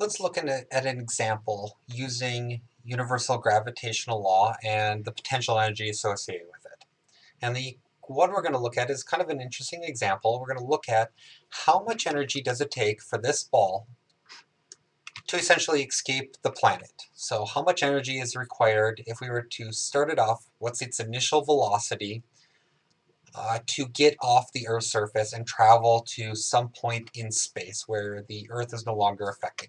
Let's look at, at an example using universal gravitational law and the potential energy associated with it. And the what we're going to look at is kind of an interesting example. We're going to look at how much energy does it take for this ball to essentially escape the planet. So how much energy is required if we were to start it off, what's its initial velocity uh, to get off the Earth's surface and travel to some point in space where the Earth is no longer affecting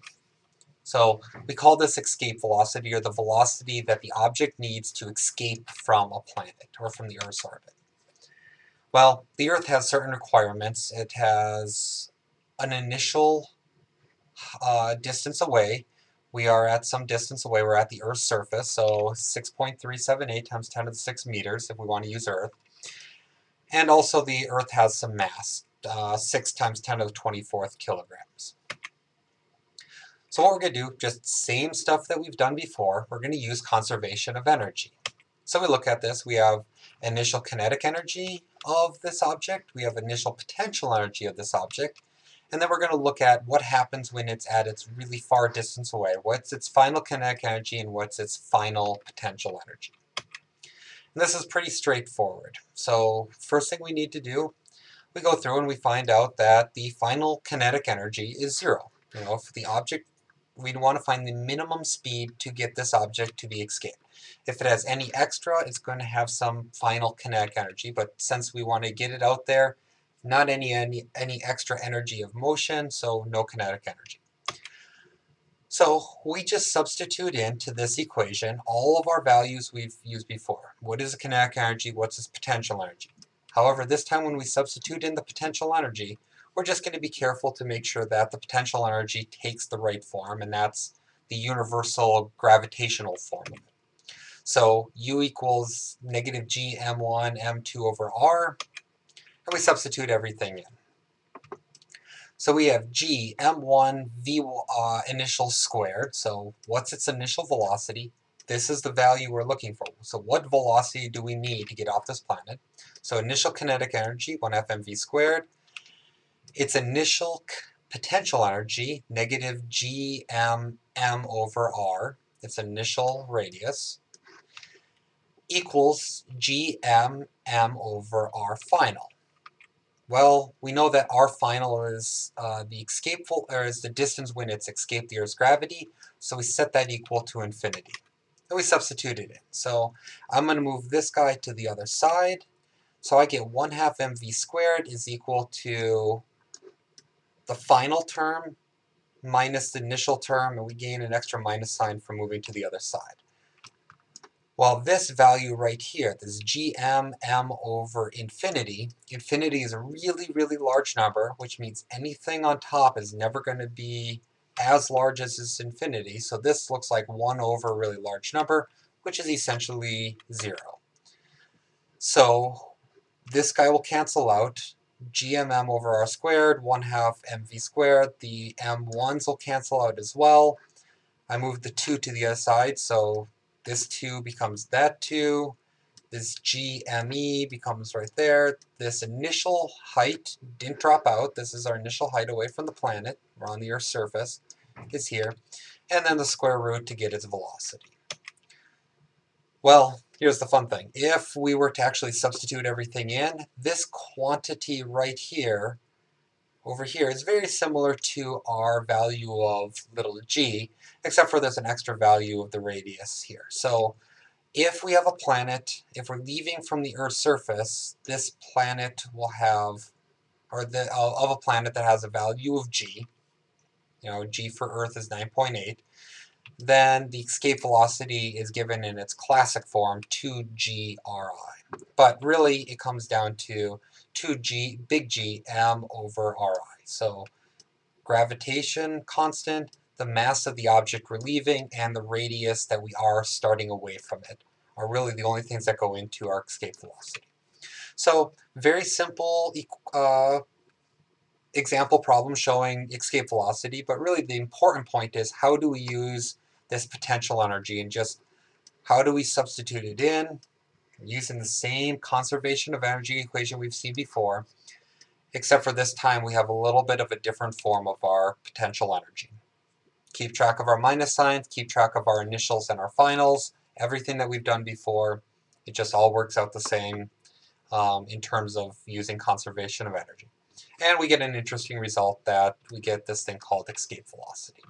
so we call this escape velocity, or the velocity that the object needs to escape from a planet, or from the Earth's orbit. Well, the Earth has certain requirements. It has an initial uh, distance away. We are at some distance away. We're at the Earth's surface, so 6.378 times 10 to the 6 meters if we want to use Earth. And also the Earth has some mass, uh, 6 times 10 to the 24th kilograms. So what we're going to do, just same stuff that we've done before, we're going to use conservation of energy. So we look at this, we have initial kinetic energy of this object, we have initial potential energy of this object, and then we're going to look at what happens when it's at its really far distance away. What's its final kinetic energy and what's its final potential energy. And this is pretty straightforward. So first thing we need to do, we go through and we find out that the final kinetic energy is zero. You know, if the object we'd want to find the minimum speed to get this object to be escaped. If it has any extra, it's going to have some final kinetic energy, but since we want to get it out there, not any, any, any extra energy of motion, so no kinetic energy. So we just substitute into this equation all of our values we've used before. What is the kinetic energy? What's its potential energy? However, this time when we substitute in the potential energy, we're just going to be careful to make sure that the potential energy takes the right form, and that's the universal gravitational form. So U equals negative G M1 M2 over R, and we substitute everything in. So we have G M1 V uh, initial squared, so what's its initial velocity? This is the value we're looking for. So what velocity do we need to get off this planet? So initial kinetic energy, 1 FMV squared, its initial potential energy, negative gmm over r, its initial radius, equals gmm over r final. Well, we know that r final is uh, the escape or is the distance when it's escaped the Earth's gravity, so we set that equal to infinity. And we substituted it. So I'm going to move this guy to the other side. So I get 1 half mv squared is equal to the final term minus the initial term, and we gain an extra minus sign for moving to the other side. While this value right here, this gm m over infinity, infinity is a really, really large number, which means anything on top is never going to be as large as this infinity, so this looks like 1 over a really large number, which is essentially 0. So this guy will cancel out, gmm over r squared, 1 half mv squared. The m1s will cancel out as well. I move the 2 to the other side, so this 2 becomes that 2. This gme becomes right there. This initial height didn't drop out. This is our initial height away from the planet. We're on the Earth's surface. Is here. And then the square root to get its velocity. Well, here's the fun thing. If we were to actually substitute everything in, this quantity right here, over here, is very similar to our value of little g, except for there's an extra value of the radius here. So if we have a planet, if we're leaving from the Earth's surface, this planet will have, or the, of a planet that has a value of g, you know, g for Earth is 9.8, then the escape velocity is given in its classic form 2gri. But really it comes down to 2g, big G, m over ri. So gravitation constant, the mass of the object we're leaving, and the radius that we are starting away from it are really the only things that go into our escape velocity. So very simple uh, example problem showing escape velocity, but really the important point is how do we use this potential energy and just how do we substitute it in using the same conservation of energy equation we've seen before except for this time we have a little bit of a different form of our potential energy. keep track of our minus signs, keep track of our initials and our finals, everything that we've done before. It just all works out the same um, in terms of using conservation of energy. And we get an interesting result that we get this thing called escape velocity.